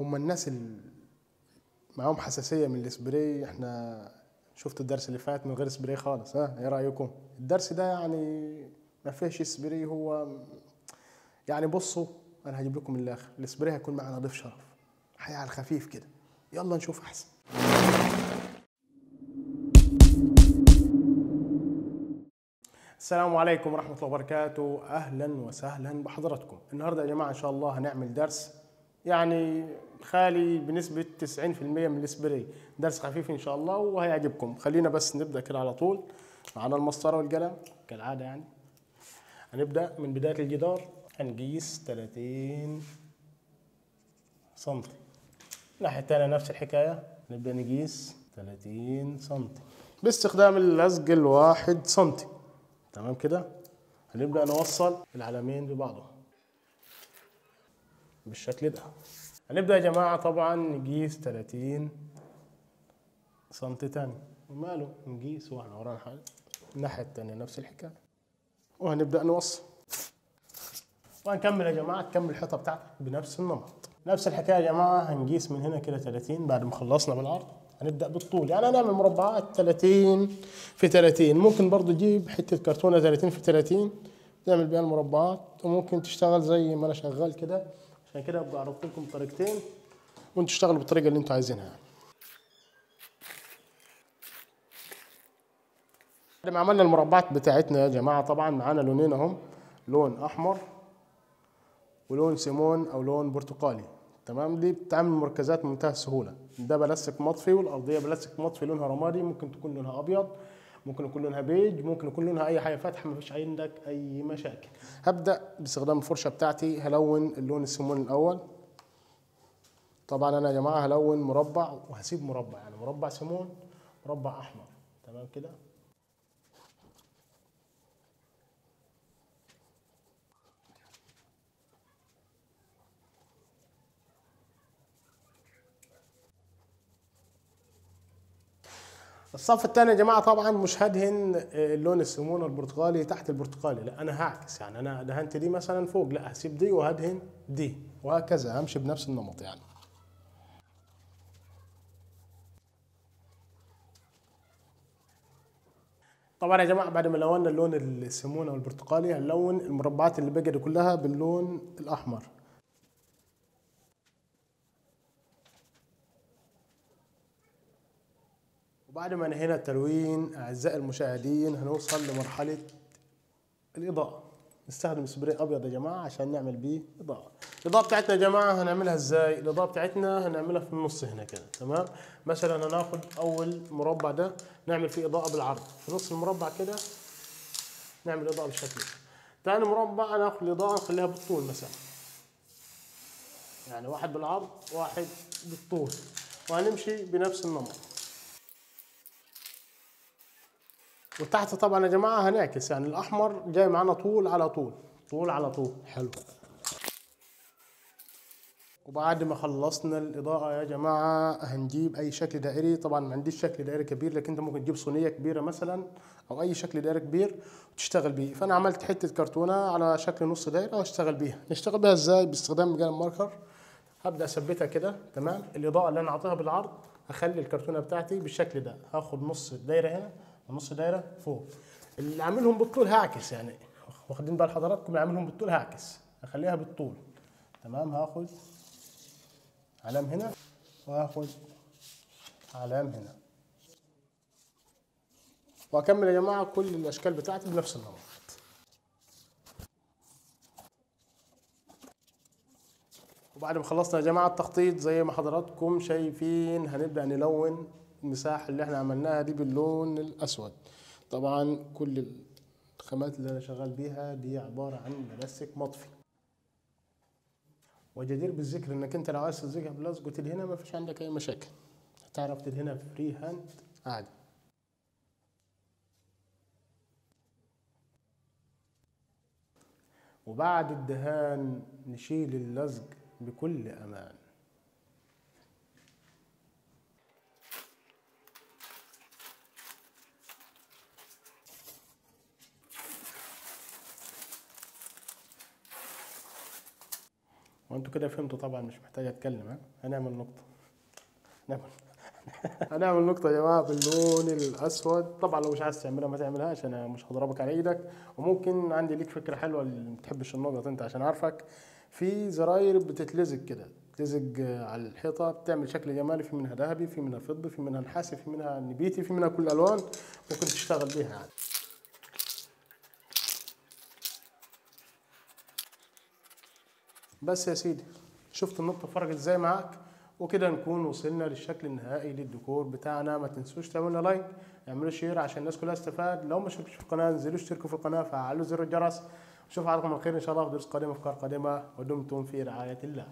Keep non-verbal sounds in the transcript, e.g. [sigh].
هم الناس اللي معاهم حساسية من السبراي إحنا شفتوا الدرس اللي فات من غير سبراي خالص ها؟ إيه رأيكم؟ الدرس ده يعني ما فيهش سبراي هو يعني بصوا أنا هجيب لكم من الآخر. السبراي هيكون معنا ضيف شرف. جاي على الخفيف كده. يلا نشوف أحسن. السلام عليكم ورحمة الله وبركاته. أهلا وسهلا بحضراتكم. النهاردة يا جماعة إن شاء الله هنعمل درس يعني خالي بنسبة 90% من السبراي درس خفيف إن شاء الله وهيعجبكم. خلينا بس نبدأ كده على طول معنا المسطرة والقلم كالعادة يعني. هنبدأ من بداية الجدار. هنقيس 30 سنتي. الناحية التانية نفس الحكاية. نبدأ نقيس 30 سنتي. باستخدام اللزق الواحد سنتي. تمام كده؟ هنبدأ نوصل العلمين ببعضهم بالشكل ده. هنبدأ يا جماعة طبعا نقيس 30 سنتي تاني وماله؟ نقيس وإحنا ورانا حاجة. الناحية التانية نفس الحكاية. وهنبدأ نوصل وهنكمل يا جماعة تكمل الحيطة بتاعتك بنفس النمط. نفس الحكاية يا جماعة هنقيس من هنا كده 30 بعد ما خلصنا بالعرض. هنبدأ بالطول. يعني هنعمل مربعات 30 في 30 ممكن برضو تجيب حتة كرتونة 30 في 30 تعمل بيها المربعات. وممكن تشتغل زي ما أنا شغال كده. عشان كده ابقى عرضت لكم طريقتين وأنتوا تشتغلوا بالطريقة اللي أنتوا عايزينها يعني. بعد ما عملنا المربعات بتاعتنا يا جماعة طبعا معانا لونين أهم لون أحمر ولون سيمون أو لون برتقالي. تمام؟ دي بتعمل مركزات بمنتهى السهولة. ده بلاستيك مطفي والأرضية بلاستيك مطفي لونها رمادي ممكن تكون لونها أبيض. ممكن يكون لونها بيج ممكن يكون لونها أي حاجة. فاتحة ما فيش عندك أي مشاكل. هبدأ باستخدام الفرشة بتاعتي. هلون اللون السيمون الأول. طبعا أنا يا جماعة هلون مربع وهسيب مربع يعني مربع سيمون مربع أحمر. تمام كده؟ الصف الثاني يا جماعة طبعا مش هدهن اللون السمون البرتقالي تحت البرتقالي لا أنا هعكس يعني أنا دهنت دي مثلا فوق لا هسيب دي وهدهن دي. وهكذا همشي بنفس النمط يعني. طبعا يا جماعة بعد ما لونا اللون السمون أو البرتقالي هنلون المربعات اللي بقى دي كلها باللون الأحمر. وبعد ما انهينا التلوين أعزائي المشاهدين هنوصل لمرحلة الإضاءة. نستخدم سبراي أبيض يا جماعة عشان نعمل بيه إضاءة. الإضاءة بتاعتنا يا جماعة هنعملها إزاي؟ الإضاءة بتاعتنا هنعملها في النص هنا كده تمام؟ مثلا هناخد أول مربع ده نعمل فيه إضاءة بالعرض. في نص المربع كده نعمل إضاءة بالشكل ده. ثاني مربع ناخد الإضاءة نخليها بالطول مثلا. يعني واحد بالعرض واحد بالطول. وهنمشي بنفس النمط. وتحت طبعا يا جماعة هنعكس يعني الأحمر جاي معانا طول على طول طول على طول. حلو. وبعد ما خلصنا الإضاءة يا جماعة هنجيب أي شكل دائري. طبعا ما عنديش شكل دائري كبير لكن أنت ممكن تجيب صينية كبيرة مثلا أو أي شكل دائري كبير وتشتغل بيه. فأنا عملت حتة كرتونة على شكل نص دائرة وأشتغل بيها. نشتغل بيها إزاي؟ باستخدام قلم ماركر هبدأ أثبتها كده تمام؟ الإضاءة اللي أنا أعطيها بالعرض هخلي الكرتونة بتاعتي بالشكل ده. هاخد نص الدايرة هنا ونص دايرة فوق. اللي عاملهم بالطول هعكس يعني. واخدين بال حضراتكم اللي عاملهم بالطول هعكس هخليها بالطول. تمام هاخد علام هنا وهاخد علام هنا. وأكمل يا جماعة كل الأشكال بتاعتي بنفس النمط. وبعد ما خلصنا يا جماعة التخطيط زي ما حضراتكم شايفين هنبدأ نلون المساحة اللي إحنا عملناها دي باللون الأسود. طبعا كل الخامات اللي أنا شغال بيها دي عبارة عن بلاستيك مطفي. وجدير بالذكر إنك أنت لو عايز تلزقها بلزق وتدهنها ما فيش عندك أي مشاكل. هتعرف تدهنها freehand عادي. وبعد الدهان نشيل اللزق بكل أمان. وانتوا كده فهمتوا طبعا مش محتاج أتكلم ها؟ هنعمل نقطة. هنعمل [laughs] هنعمل نقطة يا جماعة باللون الأسود. طبعا لو مش عايز تعملها ما تعملهاش أنا مش هضربك على إيدك. وممكن عندي ليك فكرة حلوة اللي ما بتحبش النقط أنت عشان عارفك. في زراير بتتلزق كده تلزق على الحيطة بتعمل شكل جمالي في منها ذهبي في منها فضي في منها نحاسي في منها نبيتي في منها كل الألوان ممكن تشتغل بيها يعني. بس يا سيدي شفت النقطة فرقت إزاي معاك؟ وكده نكون وصلنا للشكل النهائي للديكور بتاعنا. ما تنسوش تعملوا لايك اعملوا شير عشان الناس كلها تستفاد. لو ما شاركتش في القناة انزلوا اشتركوا في القناة فعلوا زر الجرس. أشوف عليكم الخير إن شاء الله في دروس قادمة أفكار قادمة ودمتم في رعاية الله.